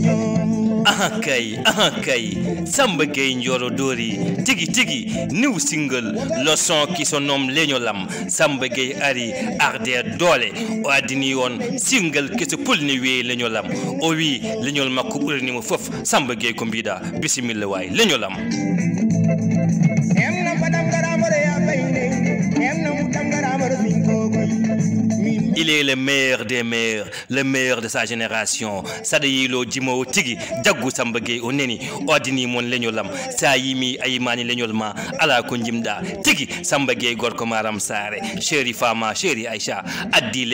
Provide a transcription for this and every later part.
dorana leñol aha kay aha kay. Samba gay njoro dori. Tigi tigi new single. Le son qui se nomme leñolam samba gay ari arde dole o adini on single kese pulni wi leñolam o wi leñol makko ɓuranimo fof. Samba gay ko mbiɗa bisimilla way leñolam Il est le meilleur des meilleurs, le meilleur de sa génération. Sada yilo jimo tigi jaggu samba gay o neni o adini mon leñolam sa yimi ayimani leñol ma ala ko jimda tigi samba gay gorko maram sare chéri fama chéri aisha addi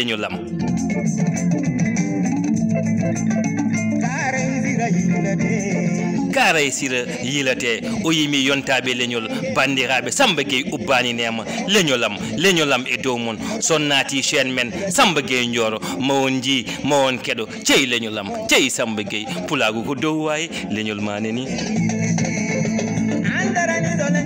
yilade kaaray sira yilate o yimi yontaɓe leñol bandiraɓe samba guey ubbani nema leñolam leñolam e dow mon son naati men samba guey joro ma on jii ma on keɗo ceyi leñolam ceyi samba guey pulago ko dow wawi leñol ma neni andarani ɗon